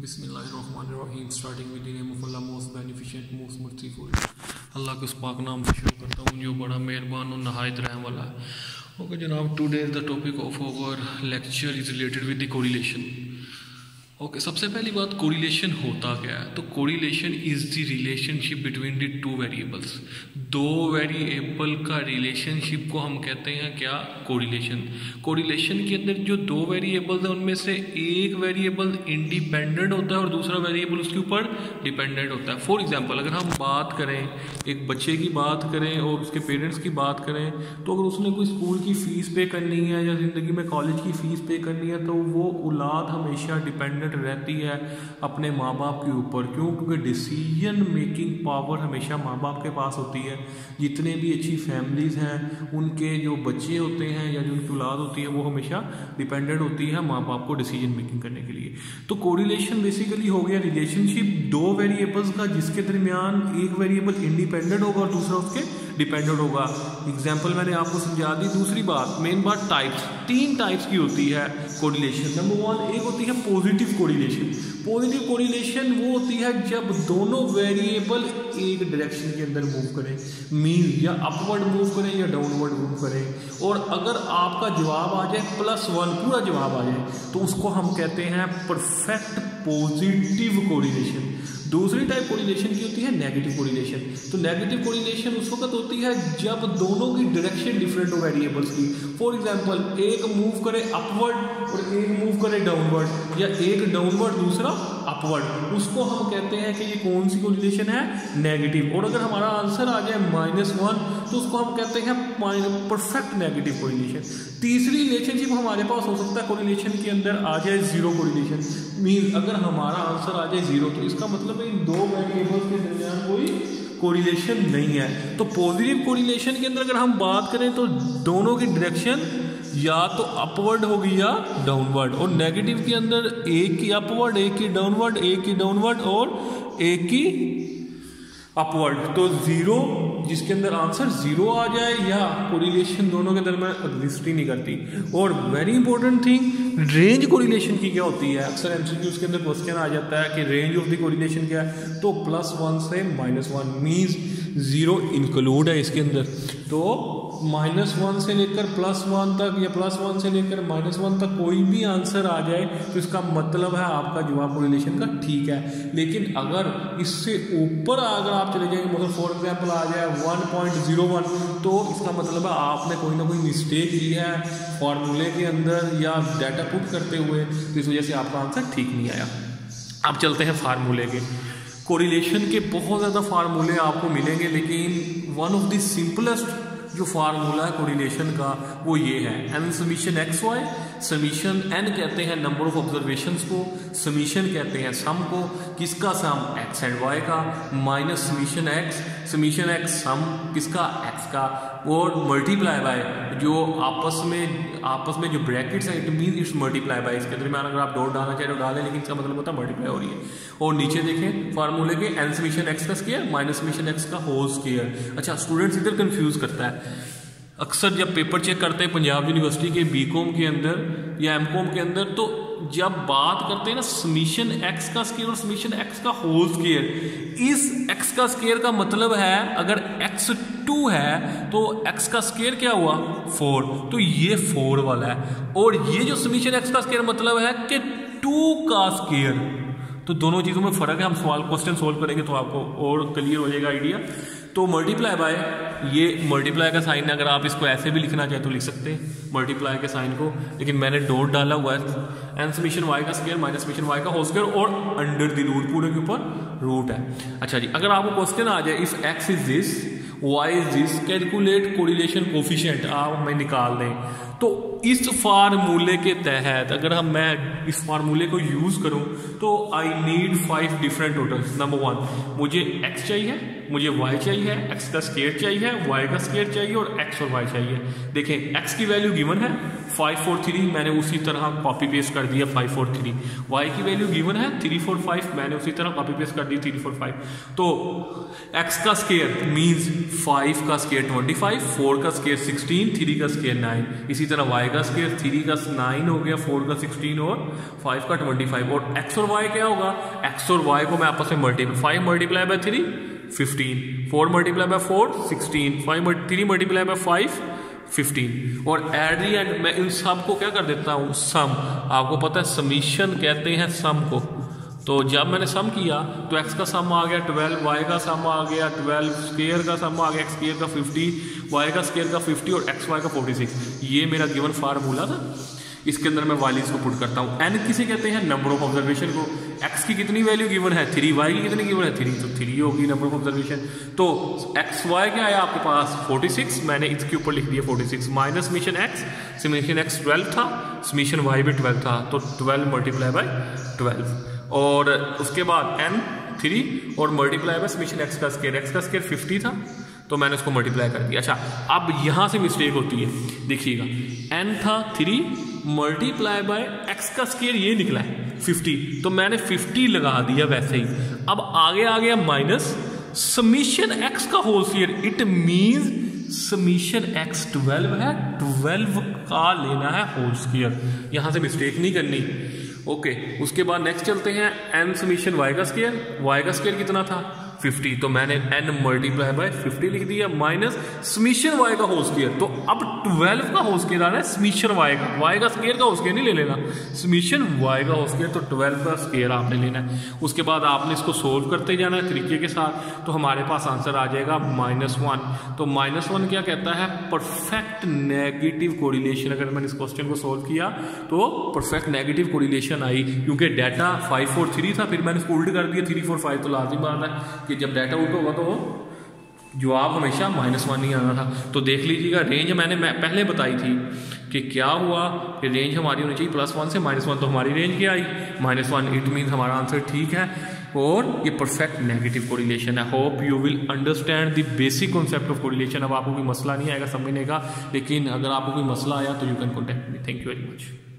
बिस्मिल्लाहिर्रहमानिर्रहीम। Starting with name of Allah most beneficent most merciful Allah के उस पाक नाम से शुरू करता हूँ, जो बड़ा मेहरबान और नहायत रहने वाला है। ओके जनाब today is the topic of our lecture is related with the correlation okay okay, सबसे पहली बात कोरिलेशन होता क्या है? तो correlation is the relationship between the two variables दो वेरिएबल का रिलेशनशिप को हम कहते हैं क्या? कोरिलेशन कोरिलेशन के अंदर जो दो वेरिएबल्स हैं उनमें से एक वेरिएबल इंडिपेंडेंट होता है और दूसरा वेरिएबल उसके ऊपर डिपेंडेंट होता है. फॉर एग्ज़ाम्पल अगर हम बात करें एक बच्चे की बात करें और उसके पेरेंट्स की बात करें तो अगर उसने कोई स्कूल की फ़ीस पे करनी है या ज़िंदगी में कॉलेज की फ़ीस पे करनी है तो वो औलाद हमेशा डिपेंडेंट डिपेंडेंट रहती है अपने माँ बाप के ऊपर क्यों क्योंकि डिसीज़न मेकिंग पावर हमेशा माँ बाप के पास होती है। जितने भी अच्छी फैमिलीज़ हैं, उनके जो बच्चे होते हैं या जो उनकी औलाद होती है, वो हमेशा डिपेंडेंट होती है माँ बाप को डिसीज़न मेकिंग करने के लिए। तो कोरिलेशन बेसिकली हो गया रिलेशनशिप दो वेरिएबल्स का, जिसके दरमियान एक वेरिएबल इंडिपेंडेंट होगा और दूसरा उसके डिपेंडेंट होगा। एग्ज़ाम्पल मैंने आपको समझा दी, दूसरी बात मेन बात टाइप्स तीन टाइप्स की होती है कोरिलेशन नंबर वन एक होती है पॉजिटिव कोरिलेशन पॉजिटिव कोरिलेशन वो होती है जब दोनों वेरिएबल एक डायरेक्शन के अंदर मूव करें। मीन या अपवर्ड मूव करें या डाउनवर्ड मूव करें। और अगर आपका जवाब आ जाए प्लस वन पूरा जवाब आ जाए तो उसको हम कहते हैं परफेक्ट पॉजिटिव कोरिलेशन दूसरी टाइप कोरिलेशन की होती है नेगेटिव कोरिलेशन तो नेगेटिव कोरिलेशन उस वक्त होती है जब दोनों की डायरेक्शन डिफरेंट हो वेरिएबल्स की. फॉर एग्जांपल एक मूव करे अपवर्ड और एक मूव करे डाउनवर्ड या एक डाउनवर्ड दूसरा अपवर्ड उसको हम कहते हैं कि ये कौन सी कोरिलेशन है? नेगेटिव और अगर हमारा आंसर आ जाए माइनस वन तो उसको हम कहते हैं परफेक्ट नेगेटिव कोरिलेशन तीसरी रिलेशनशिप हमारे पास हो सकता है कोरिलेशन के अंदर आ जाए ज़ीरो कोरिलेशन मीन अगर हमारा आंसर आ जाए ज़ीरो तो इसका मतलब इन दो वेरिएबल्स के दरमियान कोई कोरिलेशन नहीं है. तो पॉजिटिव कोरिलेशन के अंदर अगर हम बात करें तो दोनों की डायरेक्शन या तो अपवर्ड होगी या डाउनवर्ड और नेगेटिव के अंदर एक की अपवर्ड एक की डाउनवर्ड एक की डाउनवर्ड और एक की अपवर्ड तो ज़ीरो जिसके अंदर आंसर ज़ीरो आ जाए या कोरिलेशन दोनों के दरमियान एग्जिस्ट ही नहीं करती और very important thing range correlation की क्या होती है? अक्सर एमसीक्यूज के अंदर क्वेश्चन आ जाता है कि रेंज ऑफ़ द कोरिलेशन क्या है? तो प्लस वन से minus one means zero include है इसके अंदर। तो माइनस वन से लेकर प्लस वन तक या प्लस वन से लेकर माइनस वन तक कोई भी आंसर आ जाए तो इसका मतलब है आपका जवाब कोरिलेशन का ठीक है। लेकिन अगर इससे ऊपर अगर आप चले जाएँगे मतलब फॉर एग्ज़ाम्पल आ जाए वन पॉइंट ज़ीरो वन तो इसका मतलब है आपने कोई ना कोई मिस्टेक की है फॉर्मूले के अंदर या डाटा पुट करते हुए तो इस वजह से आपका आंसर ठीक नहीं आया। अब चलते हैं फार्मूले के। कोरिलेशन के बहुत ज़्यादा फार्मूले आपको मिलेंगे, लेकिन वन ऑफ़ द सिंपलेस्ट जो फार्मूला है कोरिलेशन का वो ये है. N summation X Y summation N कहते हैं नंबर ऑफ़ ऑब्जर्वेशन को समीशन कहते हैं सम को. किसका सम एक्स एंड वाई का. Minus summation X summation X sum किसका? एक्स का. और मल्टीप्लाई बाय जो आपस में आपस में जो ब्रैकेट्स हैं it mean it's multiply by इसके दरमियान अगर आप डॉट डालना चाहे तो डालें, लेकिन इसका मतलब होता है मल्टीप्लाई हो रही है. और नीचे देखें फार्मूले के एन समीशन एक्स का स्केयर माइनस समीशन एक्स का होल स्केयर अच्छा स्टूडेंट्स इधर कन्फ्यूज़ करता है. अक्सर जब पेपर चेक करते हैं पंजाब यूनिवर्सिटी के बी के अंदर या एम के अंदर तो जब बात करते हैं ना समीशन एक्स का स्केयर और समीशन एक्स का होल स्केयर इस एक्स का स्केयर का मतलब है, अगर एक्स टू है तो एक्स का स्केयर क्या हुआ? फोर तो ये फोर वाला है। और ये जो समीशन एक्स का स्केयर मतलब है कि टू का स्केयर तो दोनों चीज़ों में फ़र्क है, हम सवाल क्वेश्चन सोल्व करेंगे तो आपको और क्लियर हो जाएगा आइडिया तो मल्टीप्लाई बाय ये मल्टीप्लाई का साइन अगर आप इसको ऐसे भी लिखना चाहें तो लिख सकते हैं। मल्टीप्लाई के साइन को, लेकिन मैंने डोट डाला हुआ है। एन समीशन वाई का स्केयर माइनस समीशन वाई का होल स्केयर और अंडर द रूट पूरे के ऊपर रूट है। अच्छा जी, अगर आपको क्वेश्चन आ जाए if X is this Y is this calculate correlation coefficient आप हमें निकाल दें। तो इस फार्मूले के तहत अगर हम मैं इस फार्मूले को यूज़ करूँ तो I need five different totals number one मुझे एक्स चाहिए, मुझे वाई चाहिए एक्स का स्केयर चाहिए वाई का स्केयर चाहिए और एक्स और वाई चाहिए। देखें एक्स की वैल्यू गिवन है। फाइव फोर थ्री मैंने उसी तरह कॉपी पेस्ट कर दिया फाइव फोर थ्री वाई की वैल्यू गिवन है? थ्री फोर फाइव मैंने उसी तरह कॉपी पेस्ट कर दी थ्री फोर फाइव तो एक्स का स्केयर मीन्स फाइव का स्केयर ट्वेंटी फाइव फोर का स्केयर सिक्सटीन थ्री का स्केयर नाइन इसी तरह वाई का स्केयर थ्री का नाइन हो गया फोर का सिक्सटीन और फाइव का ट्वेंटी फाइव और एक्स और वाई क्या होगा? एक्स और वाई को मैं आपस में multiply five multiply by three fifteen four multiply by four sixteen five three multiply by five fifteen और एट दी एंड मैं इन सबको क्या कर देता हूँ? सम आपको पता है समीशन कहते हैं सम को। तो जब मैंने सम किया तो एक्स का सम आ गया ट्वेल्व वाई का सम आ गया ट्वेल्व स्केयर का सम आ गया एक्स स्केयर का फिफ्टी वाई का स्केयर का फिफ्टी और एक्स वाई का फोर्टी सिक्स ये मेरा गिवन फार्मूला था। इसके अंदर मैं वालीज को पुट करता हूँ। एन किसे कहते हैं? नंबर ऑफ़ ऑब्जर्वेशन को। एक्स की कितनी वैल्यू गिवन है? थ्री वाई की कितनी गिवन है? थ्री तो थ्री होगी नंबर ऑफ़ ऑब्जर्वेशन तो एक्स वाई क्या आया आपके पास? फोर्टी सिक्स मैंने इसके ऊपर लिख दिया forty six minus summation X summation X twelve था। समीशन वाई भी ट्वेल्व था। तो ट्वेल्व मल्टीप्लाई बाई ट्वेल्व और उसके बाद एन थ्री और मल्टीप्लाई बाय समीशन एक्स का स्केयर एक्स का स्केयर फिफ्टी था। तो मैंने उसको मल्टीप्लाई कर दिया। अच्छा अब यहाँ से मिस्टेक होती है। देखिएगा एन था थ्री मल्टीप्लाई बाय एक्स का स्केयर ये निकला है फिफ्टी तो मैंने फिफ्टी लगा दिया वैसे ही। अब आगे आ गया माइनस समीशन एक्स का whole square it means summation X twelve है ट्वेल्व का लेना है होल स्केयर यहाँ से मिस्टेक नहीं करनी। ओके उसके बाद नेक्स्ट चलते हैं एन समीशन वाई का स्केयर वाई का स्केयर कितना था? 50 तो मैंने एन मल्टीप्लाई बाय 50 लिख दिया माइनस स्मीशन y का होल स्केयर तो अब 12 का होल स्केयर आ रहा है स्मीशन y का. Y का स्केयर का होल स्केयर नहीं ले लेना. स्मीशन y का होल स्केयर तो 12 का स्केयर आपने लेना है. उसके बाद आपने इसको सोल्व करते जाना है तरीके के साथ. तो हमारे पास आंसर आ जाएगा माइनस वन तो माइनस वन क्या कहता है? परफेक्ट नेगेटिव कोरिलेशन अगर मैंने इस क्वेश्चन को सोल्व किया तो परफेक्ट नेगेटिव कोरिलेशन आई. क्योंकि डाटा फाइव फोर थ्री था, फिर मैंने उल्ट कर दिया थ्री फोर फाइव तो लाजमी बात है. कि जब डाटा आउट होगा तो जवाब हमेशा माइनस वन ही आना था। तो देख लीजिएगा रेंज मैंने, मैं पहले बताई थी कि क्या हुआ कि रेंज हमारी होनी चाहिए प्लस वन से माइनस वन तो हमारी रेंज क्या आई? माइनस वन इट मीन हमारा आंसर ठीक है। और ये परफेक्ट नेगेटिव कोरिलेशन है। Hope you will understand the basic concept of correlation अब आपको कोई मसला नहीं आएगा समझने का, लेकिन अगर आपको कोई मसला आया तो you can contact me thank you very much